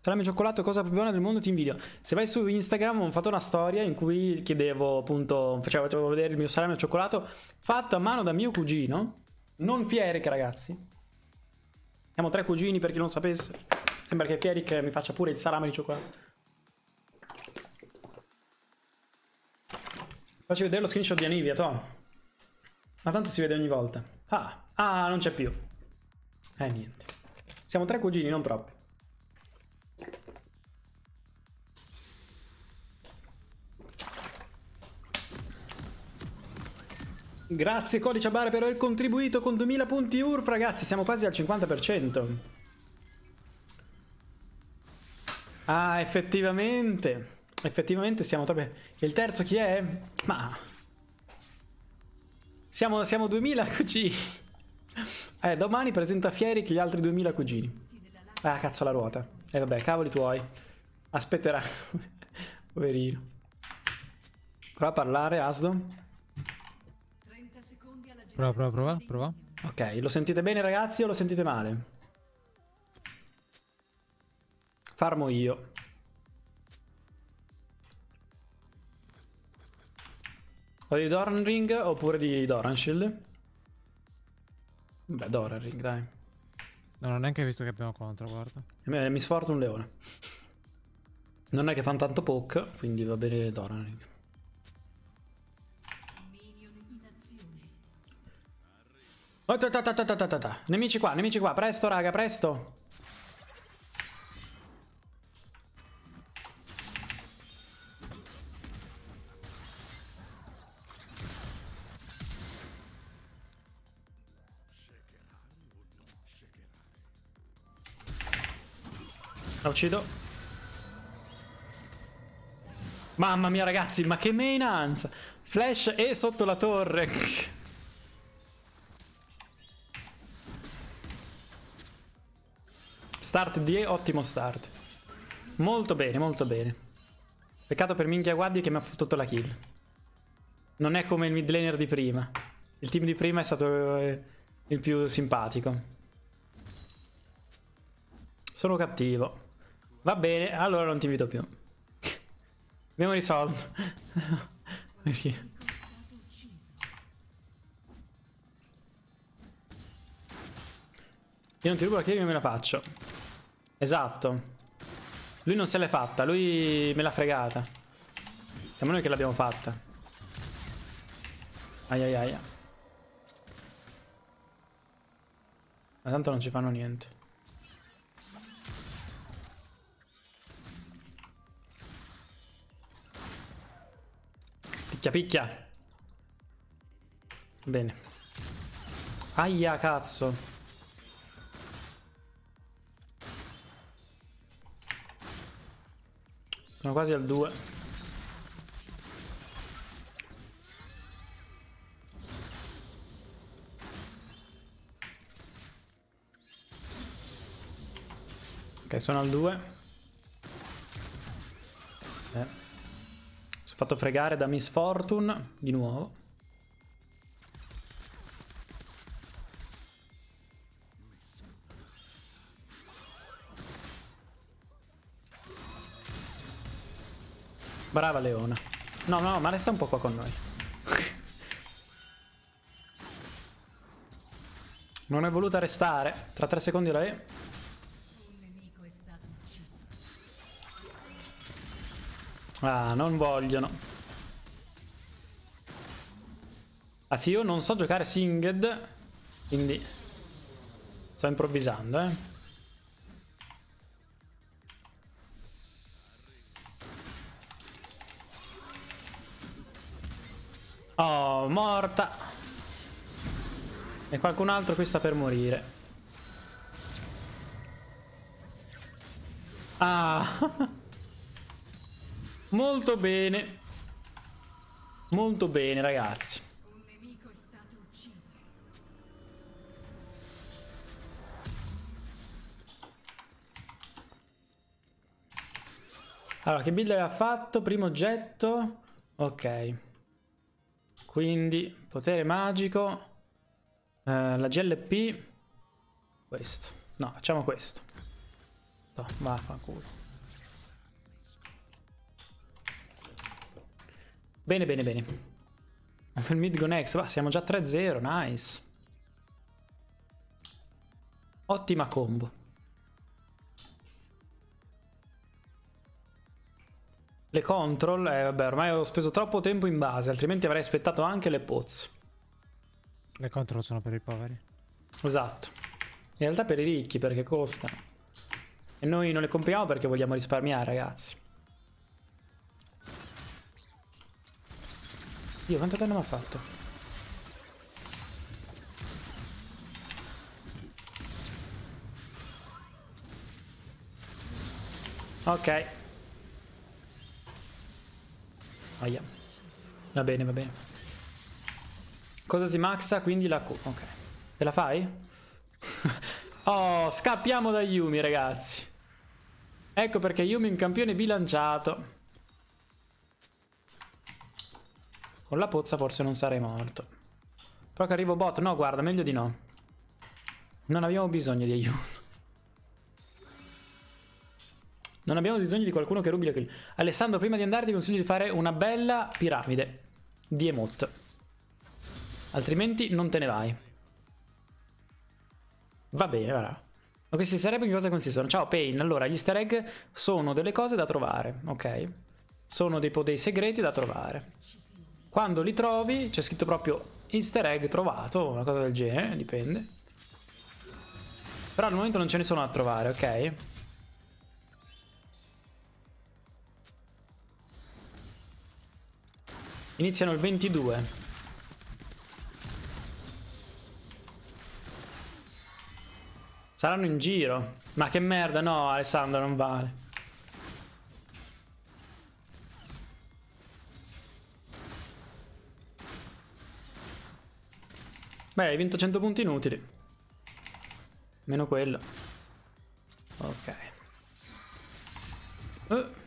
Salame cioccolato, cosa più buona del mondo, ti invidio. Se vai su Instagram ho fatto una storia in cui chiedevo appunto, facevo, facevo vedere il mio salame al cioccolato fatto a mano da mio cugino. Non Fieric, ragazzi. Siamo tre cugini per chi non sapesse. Sembra che Fieric mi faccia pure il salame di cioccolato. Faccio vedere lo screenshot di Anivia, to. Ma tanto si vede ogni volta. Ah, ah, non c'è più. Eh, niente. Siamo tre cugini, non troppi. Grazie Codice Bare per aver contribuito con 2000 punti URF, ragazzi, siamo quasi al 50%. Ah, effettivamente. Effettivamente siamo troppo... Il terzo chi è? Ma... Siamo, siamo 2000 cugini. Eh, domani presenta Fieri gli altri 2000 cugini. Ah, cazzo la ruota. E eh, vabbè, cavoli tuoi. Aspetterà. Poverino. Prova a parlare, Asdo. Prova, prova, prova, prova. Ok, lo sentite bene ragazzi o lo sentite male? Farmo io. O di Doran Ring oppure di Doran Shield? Beh, Doran Ring, dai. Non ho neanche visto che abbiamo contro, guarda. Mi sforzo un leone. Non è che fanno tanto poke, quindi va bene Doran Ring. Oh, ta ta. Nemici qua, nemici qua, presto raga, presto. La uccido. Mamma mia ragazzi, ma che maintenance! Flash e sotto la torre. Start di ottimo start. Molto bene, molto bene. Peccato per minchia guardi che mi ha fottuto la kill. Non è come il mid laner di prima. Il team di prima è stato eh, il più simpatico. Sono cattivo. Va bene, allora non ti invito più. Abbiamo risolto. Io non ti rubo la kill, io me la faccio. Esatto. Lui non se l'è fatta, lui me l'ha fregata. Siamo noi che l'abbiamo fatta. Aiaiaia. Ma tanto non ci fanno niente. Picchia picchia. Bene. Aia cazzo. Sono quasi al 2. Ok, sono al 2. Eh. Sono fatto fregare da Miss Fortune di nuovo. Brava Leona. No, no, ma resta un po' qua con noi. non è voluta restare. Tra tre secondi la è. Ah, non vogliono. Ah sì, io non so giocare Singed, quindi sto improvvisando, eh. Morta. E qualcun altro qui sta per morire. Ah. Molto bene. Molto bene, ragazzi. Allora, che build aveva fatto? Primo oggetto. Ok. Quindi, potere magico. Eh, la GLP. Questo. No, facciamo questo. No, vaffanculo. Bene, bene, bene. Il mid go next. Va, siamo già 3-0, nice. Ottima combo. Le control, eh, vabbè, ormai ho speso troppo tempo in base, altrimenti avrei aspettato anche le pozze. Le control sono per i poveri. Esatto. In realtà per i ricchi, perché costano. E noi non le compriamo perché vogliamo risparmiare, ragazzi. Io quanto danno mi ha fatto? Ok. Aia. Va bene, va bene. Cosa si maxa? Quindi la... Ok. Te la fai? oh, scappiamo da Yumi, ragazzi. Ecco perché Yumi è un campione bilanciato. Con la pozza forse non sarei morto. Però che arrivo bot. No, guarda, meglio di no. Non abbiamo bisogno di aiuto. Non abbiamo bisogno di qualcuno che rubi le kill. Alessandro, prima di andare ti consiglio di fare una bella piramide di emote. Altrimenti non te ne vai. Va bene, va. Ma questi easter egg in cosa consistono? Ciao Pain, allora gli easter egg sono delle cose da trovare, ok? Sono dei, dei segreti da trovare. Quando li trovi c'è scritto proprio easter egg trovato, una cosa del genere, dipende. Però al momento non ce ne sono da trovare, ok? Iniziano il 22. Saranno in giro. Ma che merda, no, Alessandro, non vale. Beh, hai vinto 100 punti inutili. Meno quello. Ok. Uh.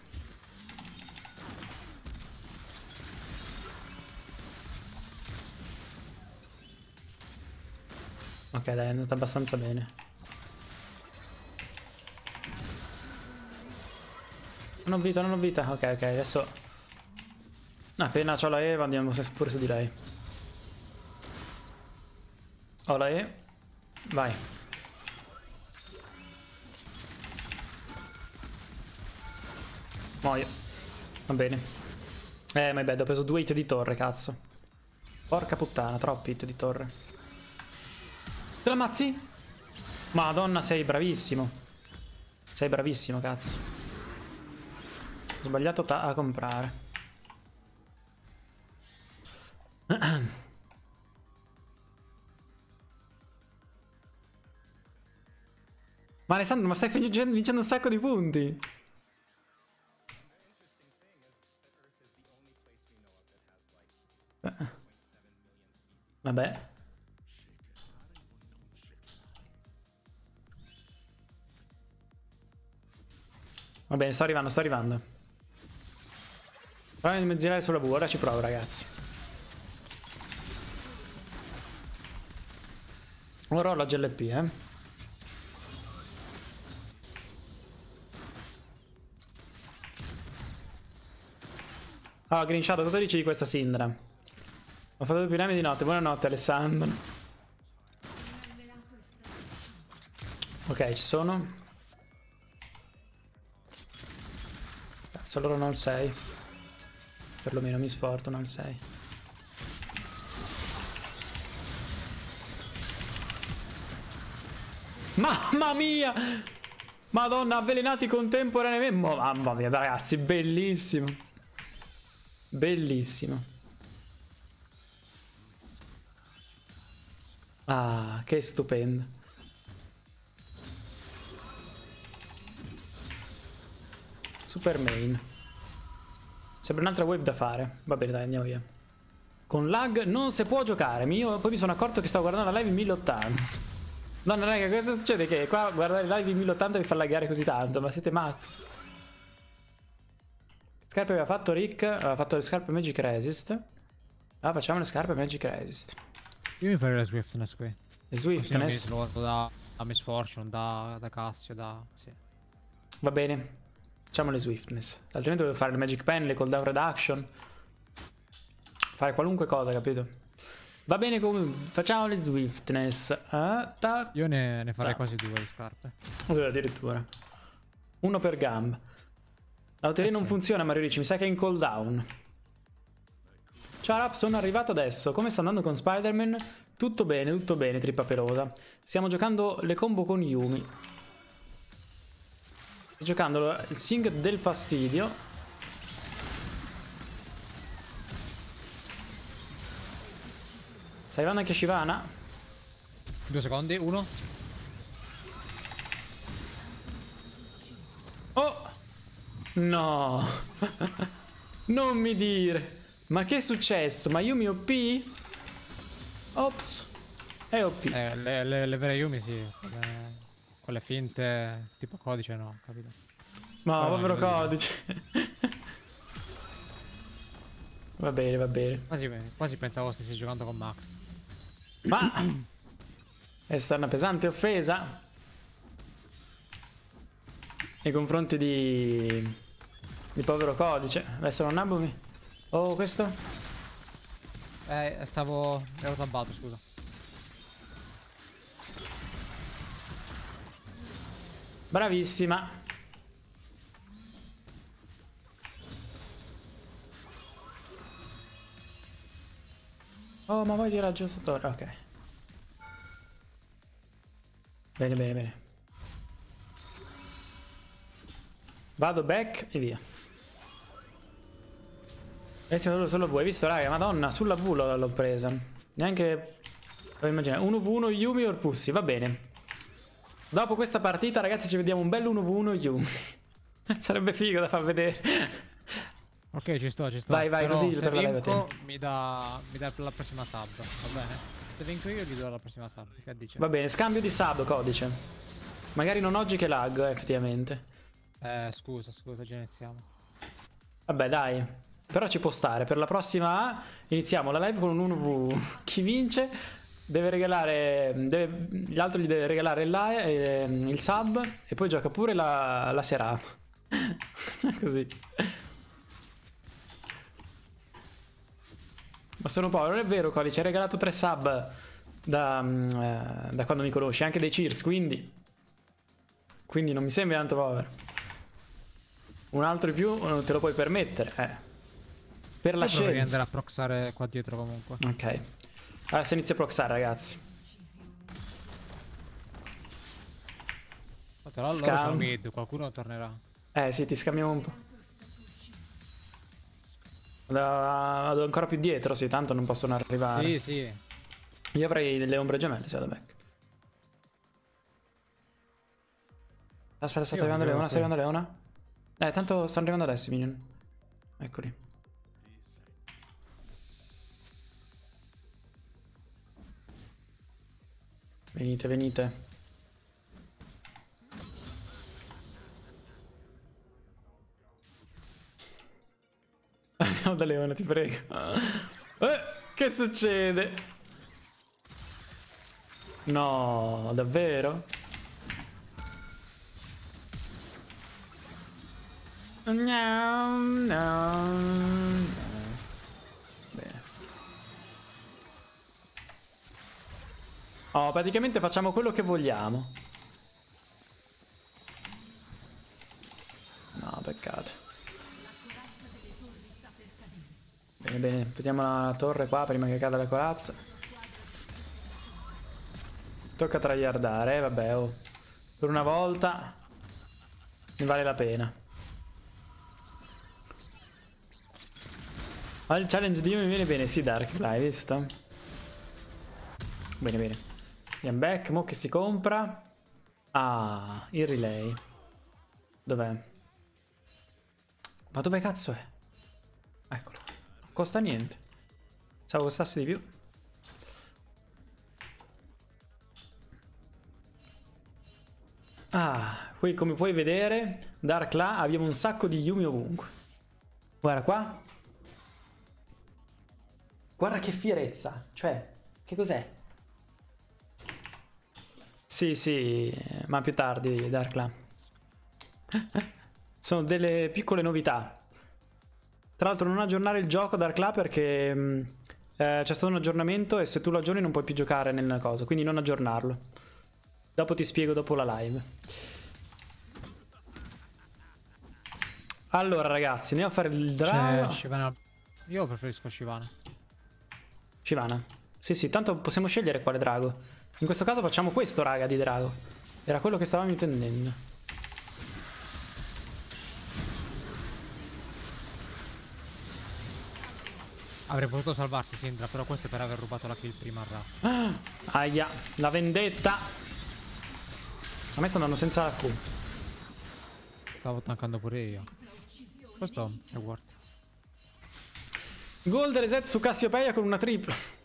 Dai, è andata abbastanza bene. Non ho vita, non ho vita. Ok, ok, adesso... appena ho la Eva andiamo pure su di lei. Ho la E. Vai. Muoio. Va bene. Eh, ma bad, ho preso due hit di torre, cazzo. Porca puttana, troppi hit di torre. Te la ammazzi? Madonna, sei bravissimo. Sei bravissimo, cazzo. Ho sbagliato a comprare. Ma Alessandro, ma stai vincendo, vincendo un sacco di punti. Vabbè. Va bene, sto arrivando, sto arrivando. Prova a girare sulla V, ora ci provo ragazzi. Ora ho la GLP, eh. Ah, Green Shadow, cosa dici di questa Sindra? Ho fatto due piramidi di notte, buonanotte Alessandro. Ok, ci sono. Cazzo, loro non sei. Perlomeno mi sfortuna al 6. Mamma mia! Madonna, avvelenati contemporaneamente. Mamma mia, ragazzi, bellissimo. Bellissimo. Ah, che stupendo. Super main. Sembra un'altra wave da fare. Va bene, dai, andiamo via. Con lag non si può giocare. Io poi mi sono accorto che stavo guardando la live in 1080. No, non è che cosa succede? Che qua guardare la live in 1080 vi fa laggare così tanto, ma siete matti. Scarpe aveva fatto Rick, aveva fatto le scarpe Magic Resist. Ah, facciamo le scarpe Magic Resist. Io mi farei la Swiftness qui. Le Swiftness? Da, da Miss Fortune, da, da Cassio, da... Sì. Va bene. Facciamo le swiftness. Altrimenti devo fare le magic pen, le cooldown reduction. Fare qualunque cosa, capito? Va bene comunque. Facciamo le swiftness. Ah, ta- Io ne, ne farei Ta. quasi due di scarpe. Uh, addirittura. Uno per gamba. La lotteria Eh non sì. funziona, Mario Ricci. Mi sa che è in cooldown. Ciao Rap, sono arrivato adesso. Come sta andando con Spider-Man? Tutto bene, tutto bene, trippa pelosa. Stiamo giocando le combo con Yumi. Sto giocando il Sing del fastidio. Sta arrivando anche Shivana? Due secondi, uno. Oh! No! non mi dire! Ma che è successo? Ma Yumi OP? Ops! È OP. Eh, le, le, le vere Yumi sì. Quelle, quelle finte tipo codice no, capito? Ma no, povero codice. va bene, va bene. Quasi, quasi pensavo stessi giocando con Max. Ma è stata una pesante offesa nei confronti di di povero codice. Adesso non abbomi. Oh, questo? Eh, stavo... ero tabbato, scusa. Bravissima. Oh, ma vuoi di raggio sottore? Ok. Bene, bene, bene. Vado back e via. E se solo, V, hai visto raga? Madonna, sulla V l'ho presa. Neanche... Immaginare. 1v1 Yumi or Pussy, va bene. Dopo questa partita, ragazzi, ci vediamo un bel 1v1 Yumi. Sarebbe figo da far vedere. Ok, ci sto, ci sto. Vai, vai, Però così se vinco, mi dà, mi dà la prossima sub, va bene? Se vinco io gli do la prossima sub, che dice? Va bene, scambio di sub codice. Magari non oggi che lag, effettivamente. Eh, scusa, scusa, già iniziamo. Vabbè, dai. Però ci può stare. Per la prossima iniziamo la live con un 1v. Chi vince deve regalare. Deve, l'altro gli deve regalare il, li- eh, il sub e poi gioca pure la, la serata. Così. Ma sono povero, non è vero, Coli. Ci hai regalato tre sub da, eh, da quando mi conosci, anche dei cheers, quindi. Quindi non mi sembri tanto povero. Un altro in più non te lo puoi permettere, eh. Per la scienza. andare a proxare qua dietro comunque. Ok. Adesso inizia a proxare, ragazzi. Però Scam. sono mid, qualcuno tornerà. Eh sì, ti scambiamo un po'. Vado ancora più dietro, sì, tanto non possono arrivare. Sì, sì. Io avrei delle ombre gemelle, se vado back. Aspetta, sta arrivando Leona, sta arrivando Leona. Eh, tanto stanno arrivando adesso i minion. Eccoli. Venite, venite. Andiamo da Leona, ti prego. Eh, che succede? No, davvero? No, no, Oh, praticamente facciamo quello che vogliamo. No, peccato. Bene, bene, vediamo la torre qua prima che cada la corazza. Tocca tragliardare, eh, vabbè, oh. Per una volta ne vale la pena. Ma il challenge di Io mi viene bene, sì Dark, l'hai visto? Bene, bene. Andiamo back, mo che si compra. Ah, il relay. Dov'è? Ma dove cazzo è? Eccolo. Non costa niente. Pensavo costasse di più. Ah, qui come puoi vedere, Dark là abbiamo un sacco di Yumi ovunque. Guarda qua. Guarda che fierezza. Cioè, che cos'è? Sì, sì, ma più tardi, Dark là. Sono delle piccole novità. Tra l'altro non aggiornare il gioco Dark Club perché mh, eh, c'è stato un aggiornamento e se tu lo aggiorni non puoi più giocare nel coso, quindi non aggiornarlo. Dopo ti spiego dopo la live. Allora ragazzi, andiamo a fare il Shivana. Io preferisco Shivana. Shivana. Sì, sì, tanto possiamo scegliere quale drago. In questo caso facciamo questo, raga, di drago. Era quello che stavamo intendendo. Avrei potuto salvarti, Sindra, però questo è per aver rubato la kill prima a Ra. Ah, aia, la vendetta. A me sto andando senza la Q. Stavo tankando pure io. Questo è worth. Gold reset su Cassiopeia con una tripla.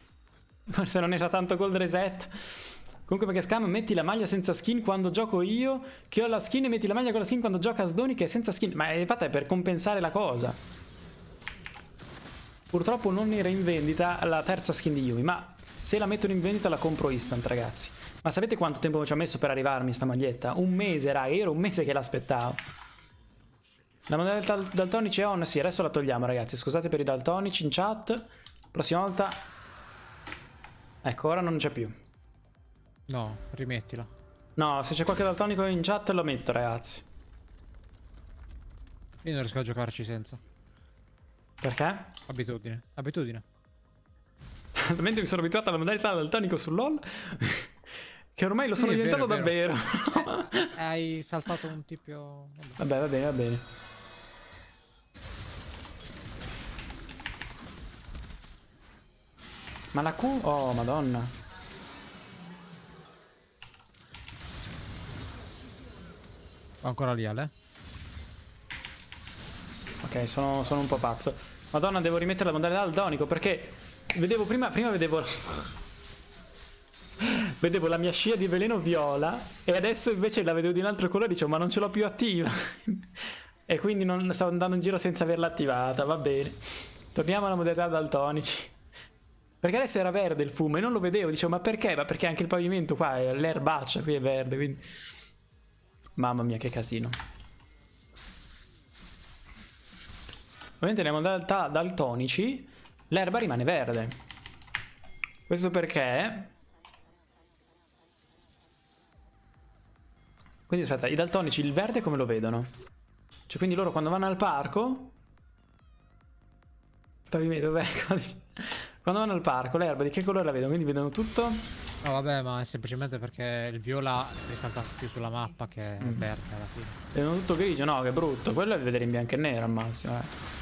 Forse non era tanto gold reset. Comunque perché Scam metti la maglia senza skin quando gioco io, che ho la skin e metti la maglia con la skin quando gioca Sdoni che è senza skin. Ma è fatta per compensare la cosa. Purtroppo non era in vendita la terza skin di Yumi, ma se la mettono in vendita la compro instant, ragazzi. Ma sapete quanto tempo ci ha messo per arrivarmi sta maglietta? Un mese, raga, era un mese che l'aspettavo. La modalità daltonici è on? Sì, adesso la togliamo, ragazzi. Scusate per i daltonici in chat. Prossima volta... Ecco, ora non c'è più. No, rimettila. No, se c'è qualche daltonico in chat lo metto, ragazzi. Io non riesco a giocarci senza. Perché? Abitudine. Abitudine. Talmente mi sono abituato alla modalità daltonico su LOL che ormai lo sono sì, diventato vero, davvero. eh, hai saltato un tipo... Vabbè, va bene, va bene. Ma la Q? Oh, madonna. Ancora lì, Ale? Ok, sono, sono, un po' pazzo. Madonna, devo rimettere la modalità al donico perché vedevo prima, prima vedevo... vedevo la mia scia di veleno viola e adesso invece la vedevo di un altro colore e dicevo ma non ce l'ho più attiva. e quindi non stavo andando in giro senza averla attivata, va bene. Torniamo alla modalità daltonici. Perché adesso era verde il fumo e non lo vedevo, dicevo ma perché? Ma perché anche il pavimento qua, l'erbaccia qui è verde, quindi... Mamma mia che casino. Ovviamente nelle modalità daltonici l'erba rimane verde. Questo perché... Quindi aspetta, i daltonici il verde come lo vedono? Cioè quindi loro quando vanno al parco... Pavimento, beh, quando vanno al parco l'erba di che colore la vedono? Quindi vedono tutto? No vabbè ma è semplicemente perché il viola risalta più sulla mappa che mm. verde alla fine. Vedono tutto grigio, no che brutto, quello è vedere in bianco e nero al massimo eh.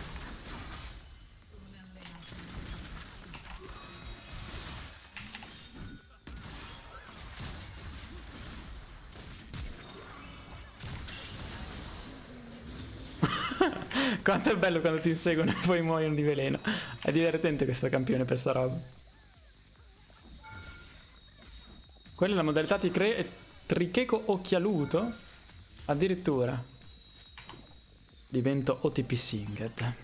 Quanto è bello quando ti inseguono e poi muoiono di veleno. È divertente questo campione per sta roba. Quella è la modalità di tricheco occhialuto. Addirittura. Divento OTP Singed.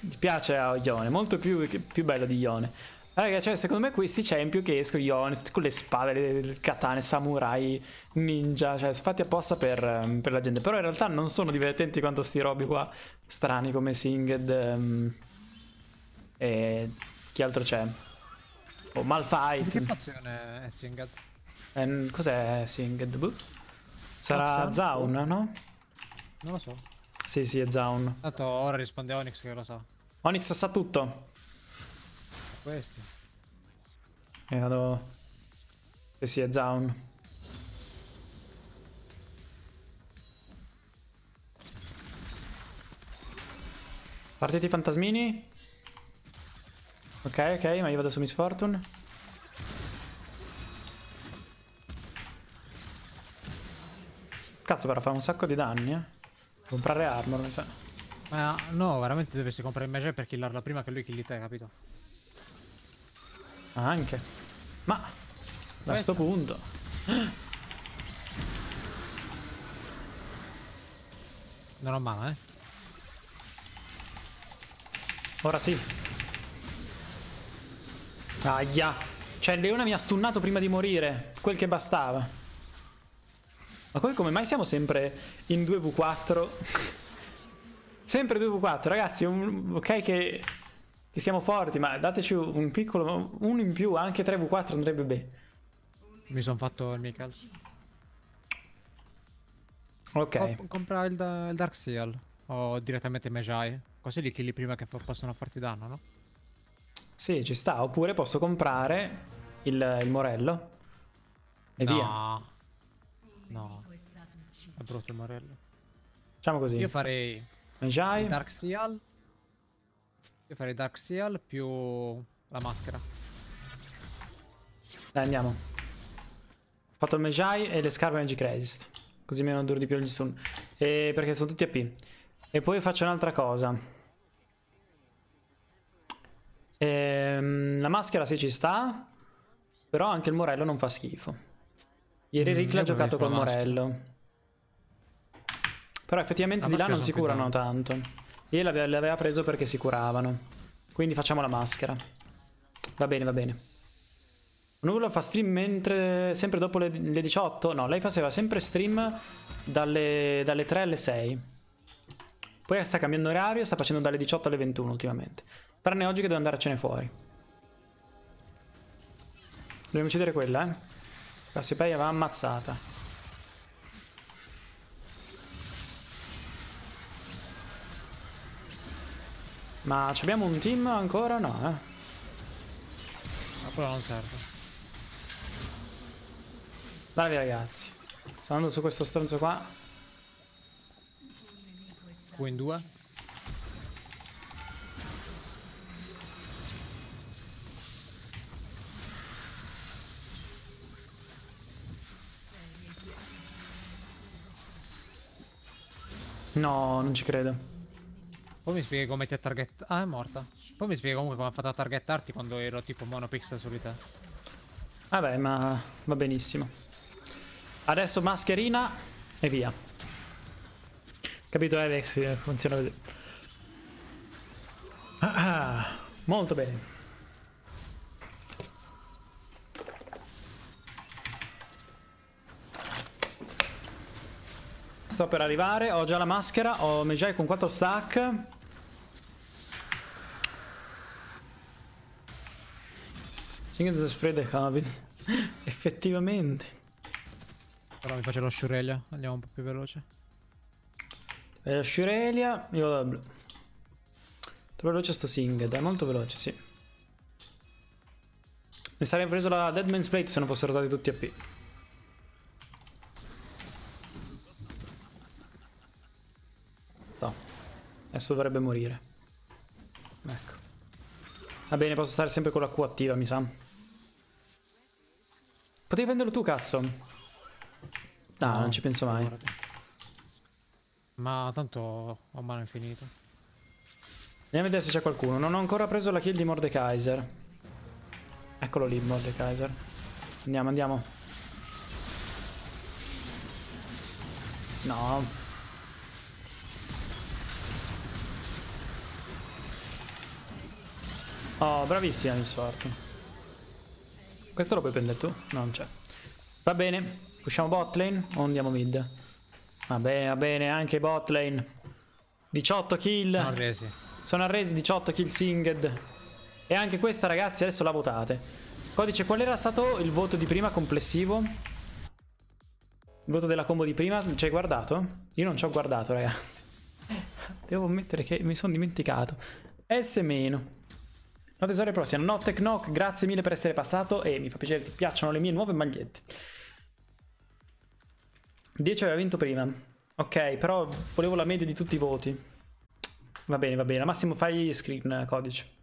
Mi piace a Ione, molto più, più bello di Ione. Raga, cioè, secondo me questi champion che escono, Ione, con le spade, le katane, samurai, ninja, cioè, fatti apposta per, ehm, per, la gente. Però in realtà non sono divertenti quanto sti robi qua, strani come Singed. Um, e chi altro c'è? Oh, Malfight. Che fazione è Singed? Eh, cos'è Singed? Buh. Sarà oh, Zaun, no? Non lo so. Sì, sì, è Zaun. Tanto ora risponde Onyx che lo sa. Onyx sa tutto questi. E vado... Che sia Zaun. Partiti fantasmini. Ok, ok, ma io vado su Miss Fortune. Cazzo però fa un sacco di danni, eh. Comprare armor, mi sa. Ma no, veramente dovresti comprare il mage per killarla prima che lui killi te, capito? Anche. Ma a questo punto. Non ho mana, eh. Ora sì. Aia. Cioè, Leona mi ha stunnato prima di morire. Quel che bastava. Ma poi come mai siamo sempre in 2v4? sempre 2v4, ragazzi, un, ok che, che, siamo forti, ma dateci un piccolo, uno in più, anche 3v4 andrebbe bene. Mi sono fatto il Michaels. Ok. Co compra il, il, Dark Seal o direttamente Mejai, così li killi prima che possono farti danno, no? Sì, ci sta, oppure posso comprare il, il Morello e no. via. No. È brutto il Morello. Facciamo così. Io farei Mejai. Dark Seal. Io farei Dark Seal più la maschera. Dai, andiamo. Ho fatto il Mejai e le scarpe Magic Resist. Così mi duro di più gli stun. E perché sono tutti AP. E poi faccio un'altra cosa. Ehm, la maschera sì ci sta. Però anche il Morello non fa schifo. Ieri mm, Rick l'ha giocato col Morello. Però effettivamente di là non si curano tanto. Ieri l'aveva preso perché si curavano. Quindi facciamo la maschera. Va bene, va bene. Nulla fa stream mentre sempre dopo le, le 18? No, lei faceva sempre stream dalle, dalle 3 alle 6. Poi sta cambiando orario e sta facendo dalle 18 alle 21 ultimamente. Tranne oggi che deve andarcene fuori. Dobbiamo uccidere quella, eh. Cassiopeia va ammazzata. Ma abbiamo un team ancora? No, eh. Ma quello non serve. Bravi ragazzi. Sto andando su questo stronzo qua. Q in due. No, non ci credo. Poi mi spieghi come ti ha target... Ah, è morta. Poi mi spieghi comunque come ha fatto a targettarti quando ero tipo monopixel su di te. Vabbè, ma va benissimo. Adesso mascherina e via. Capito Alex? Funziona così. Ah, molto bene. Sto per arrivare, ho già la maschera, ho Mejai con 4 stack. Sing the spread the Havin. Effettivamente. Però mi faccio lo Shurelia, andiamo un po' più veloce. E lo Shurelia, io la blu. Troppo veloce sto Singed, è molto veloce, sì. Mi sarei preso la Deadman's Plate se non fossero stati tutti AP. Adesso dovrebbe morire. Ecco. Va bene, posso stare sempre con la Q attiva, mi sa. Potevi prenderlo tu, cazzo. No, no non ci penso mai. Ma tanto ho mano infinito. Andiamo a vedere se c'è qualcuno. Non ho ancora preso la kill di Mordekaiser. Eccolo lì, Mordekaiser. Andiamo, andiamo. No, Oh, bravissima Miss Fortune. Questo lo puoi prendere tu? No, non c'è. Va bene. Usciamo bot lane o andiamo mid? Va bene, va bene, anche bot lane. 18 kill. Sono arresi. Sono arresi 18 kill singed. E anche questa, ragazzi, adesso la votate. Codice, qual era stato il voto di prima complessivo? Il voto della combo di prima? Ci hai guardato? Io non ci ho guardato, ragazzi. Devo ammettere che mi sono dimenticato. S meno. No tesoro prossima, no Knock, grazie mille per essere passato e mi fa piacere, ti piacciono le mie nuove magliette. 10 aveva vinto prima. Ok, però volevo la media di tutti i voti. Va bene, va bene. Al massimo fai screen codice.